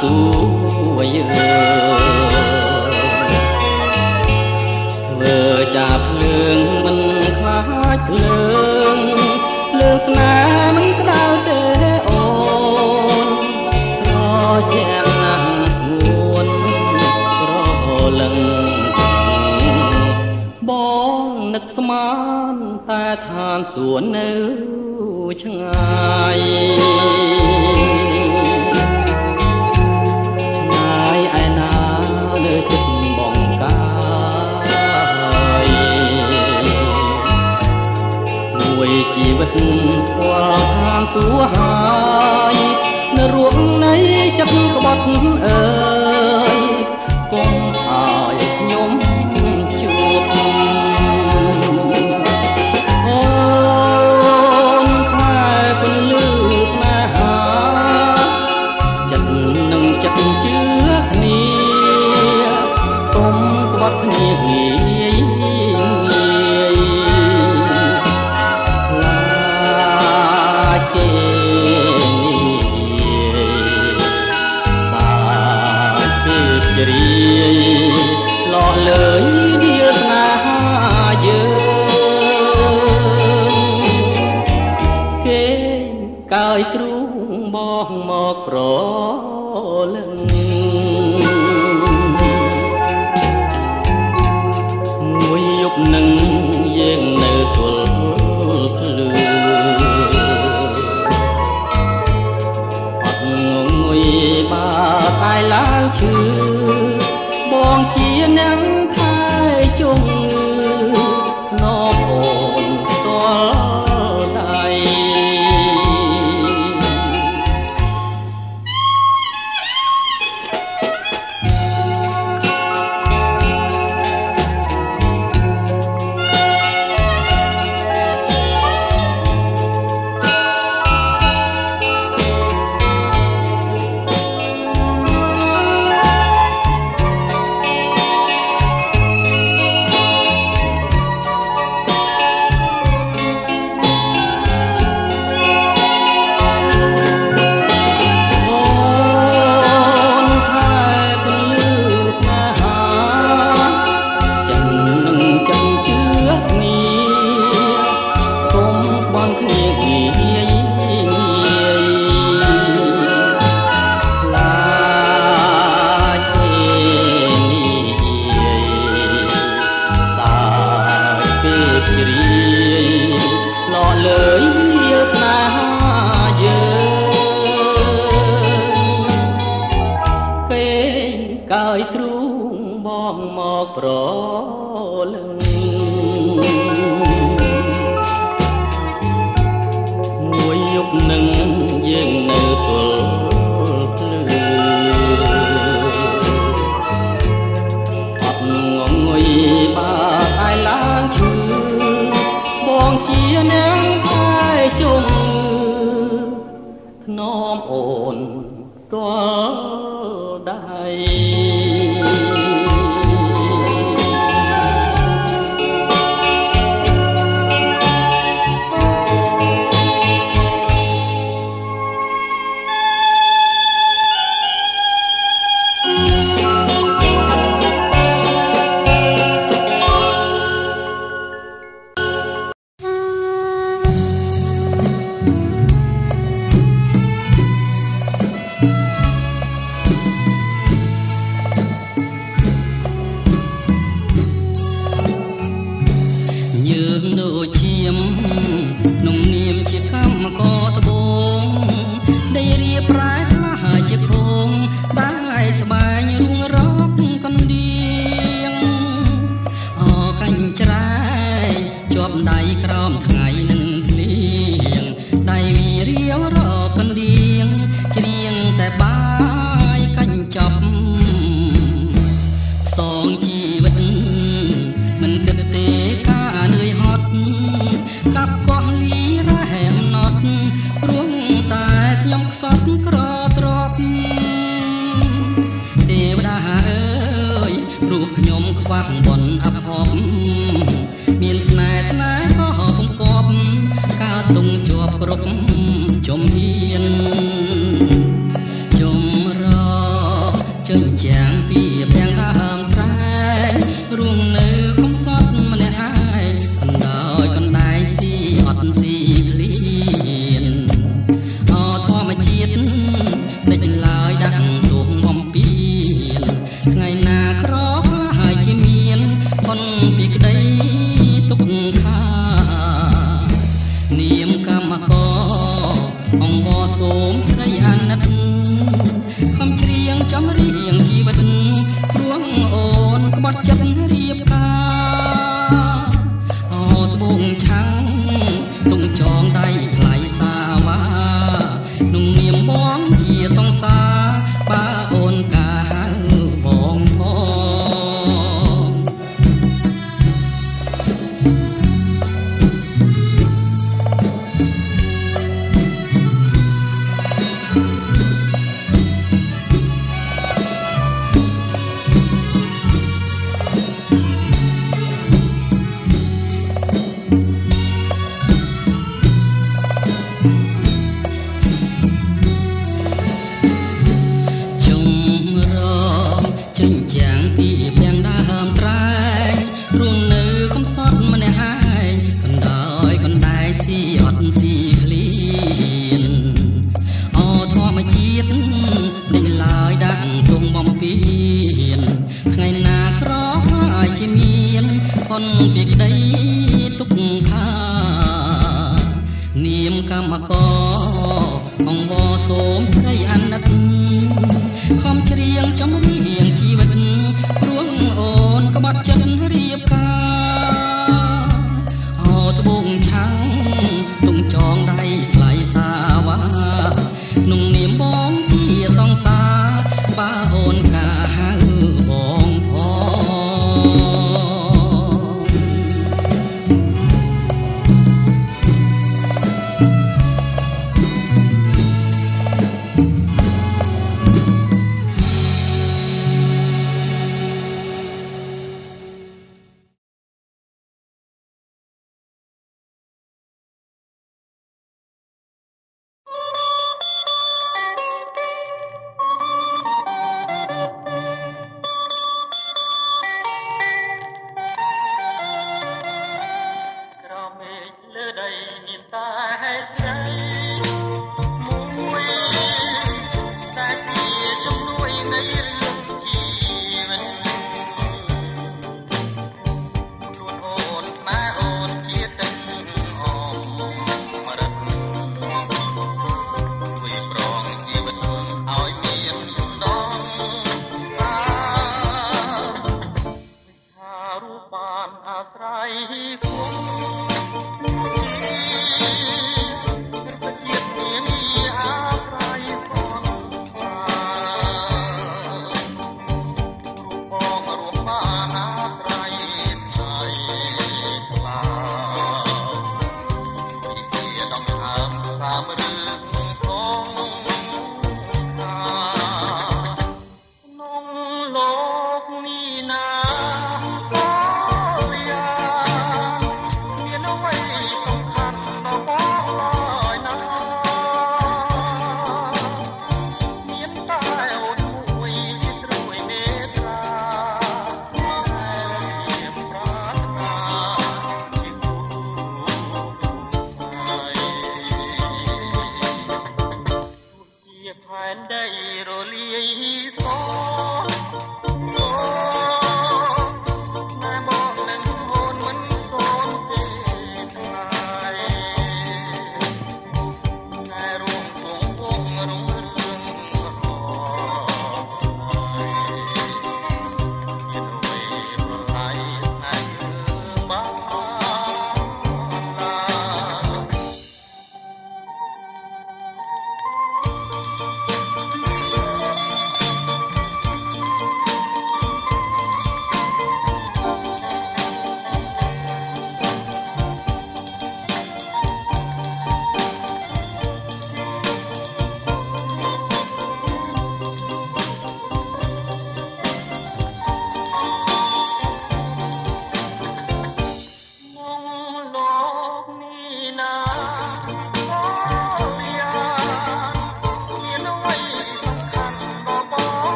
សួយមើចាប់លឿងមិនខ្លាចលឿងលឿងស្នេហ៍មិនក្តៅទេអូនត្រជាក់ណាស់ស្ងួនក្រលឹងបងនឹកស្មានតែឋានសួននៅឆ្ងាយ សួរហើយនៅរួងនៃចិត្តក្បត់ តដៃ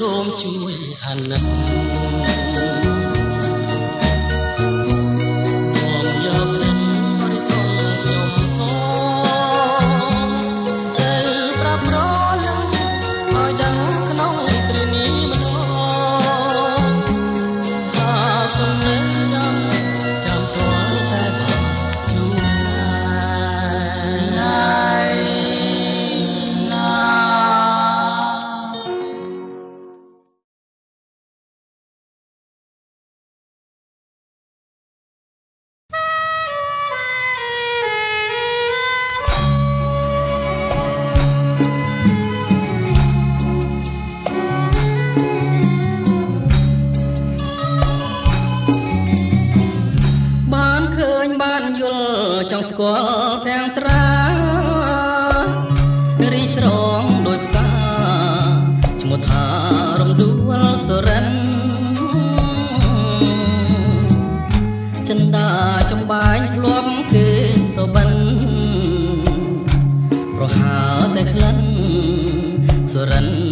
សូមជួយអាណិត ដាចំបាញ់ធ្លាប់គឺសុបិនប្រហើតែក្លិនសុរិន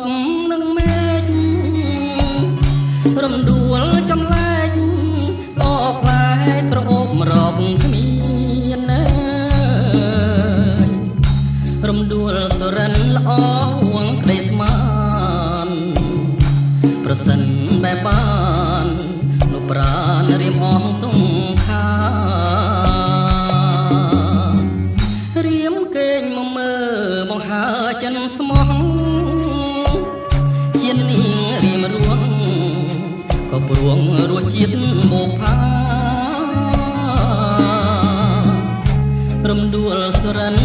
ប់នឹងមេឃរំដួលចំលែកលោផ្លែប្រអប់រອບគ្មានណារំដួលសុរិនល្អហួងក្តីស្មានប្រសិនបែបាននោះប្រាណរៀមអមទុំខារៀមគេងមកមើលបង្ហើចិនស្មោះ ជាតិរៀមរួងក៏ព្រួងរសជាតិបុផា រំដួលសរិន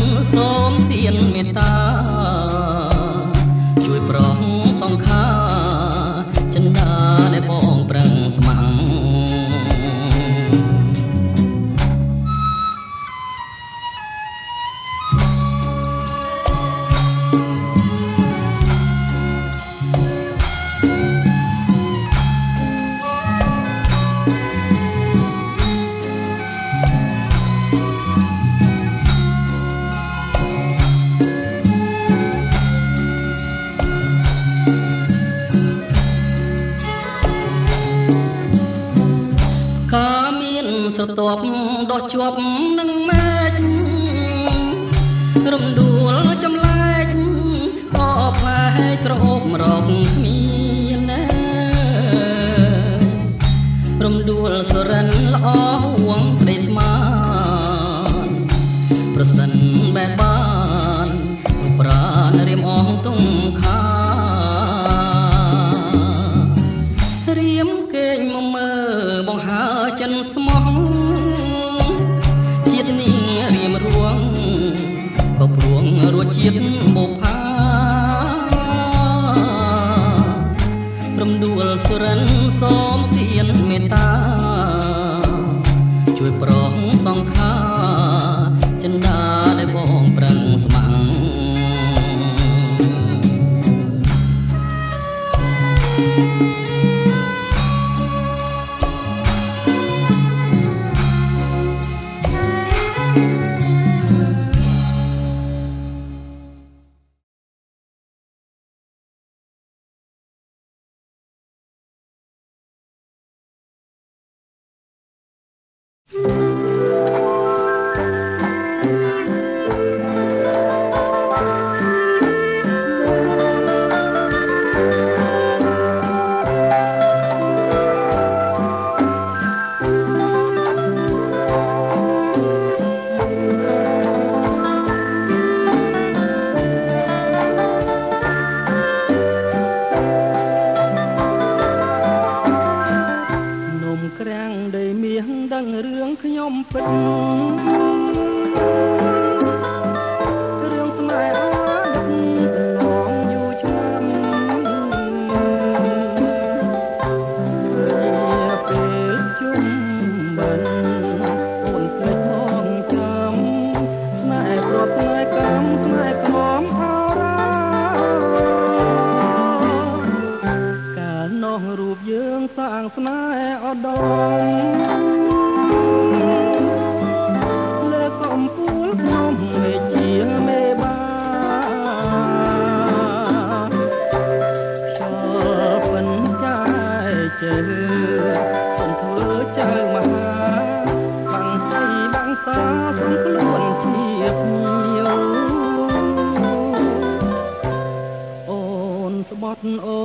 អូ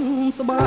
នស្បា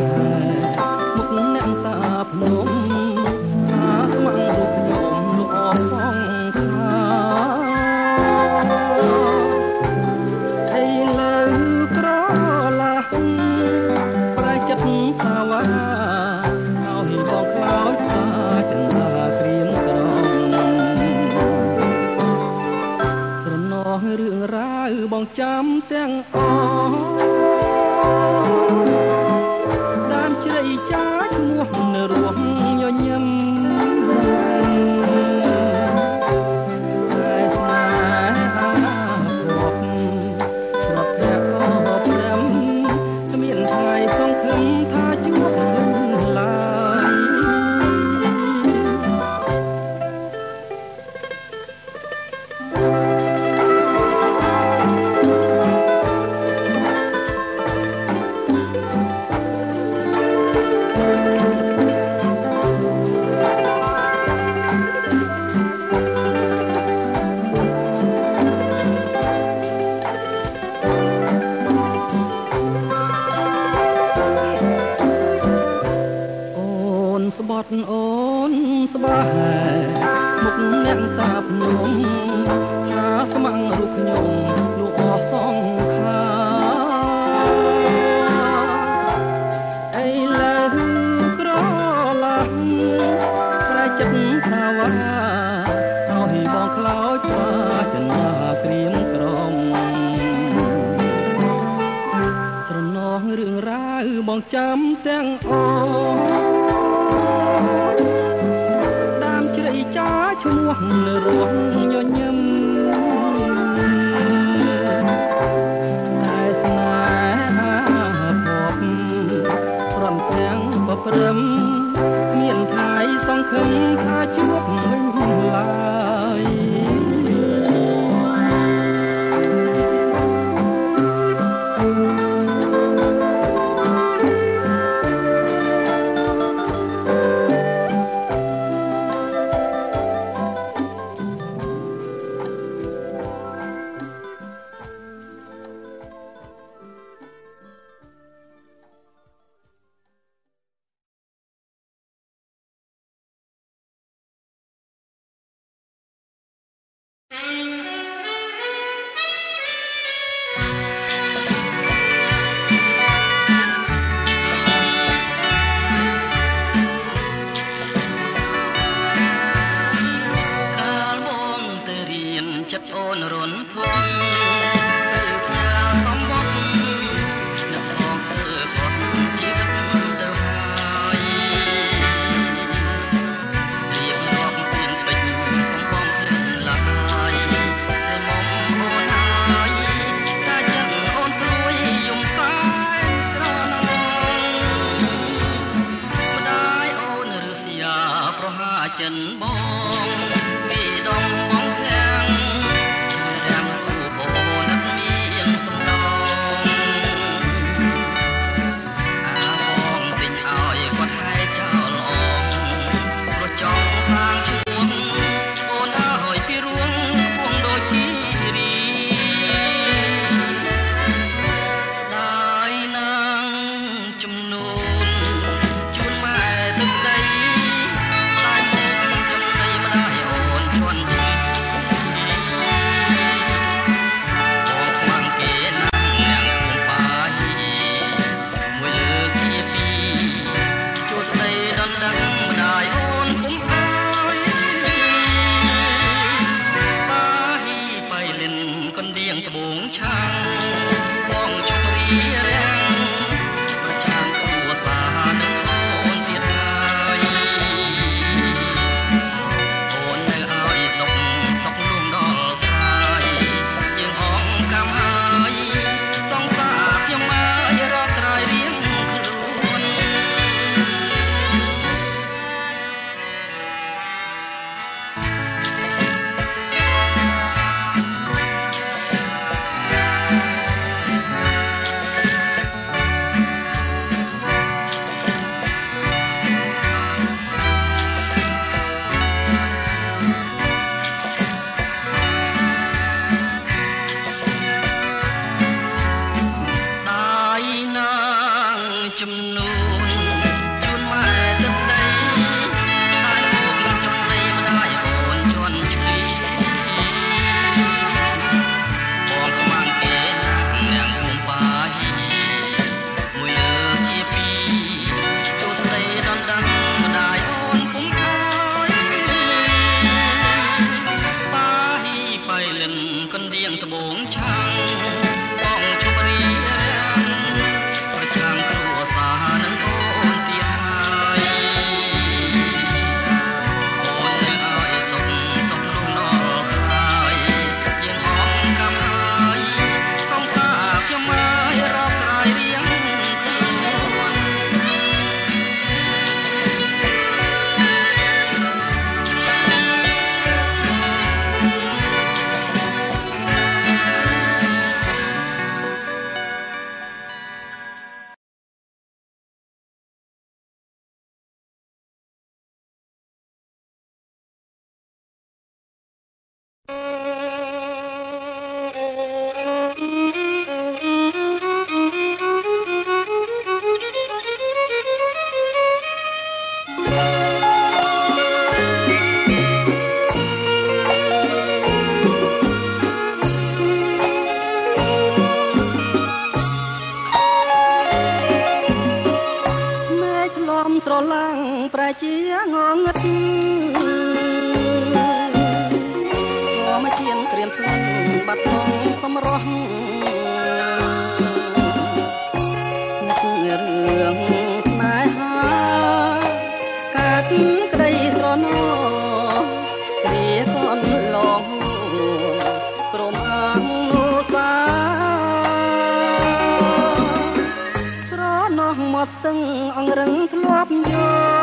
ស្ទឹងអង្រឹងធ្លាប់យក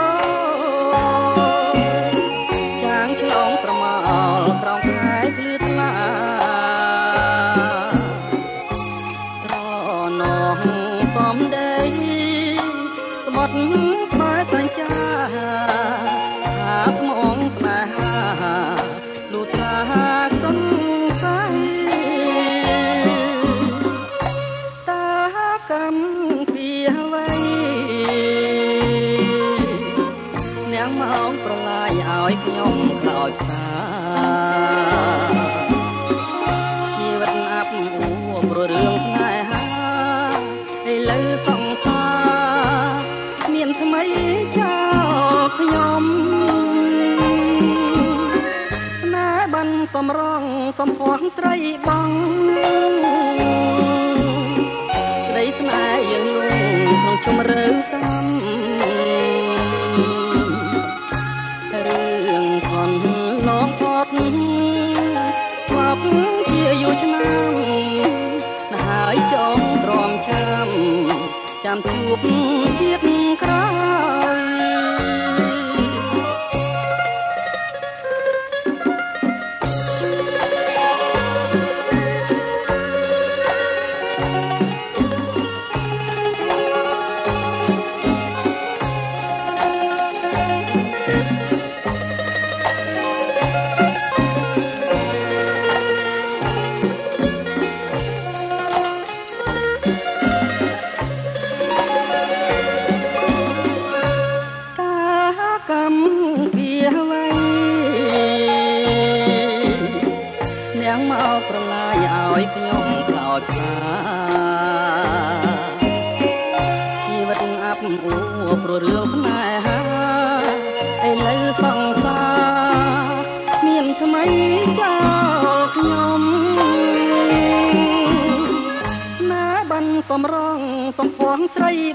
សំ រឿង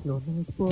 ធ្លាប់ខ្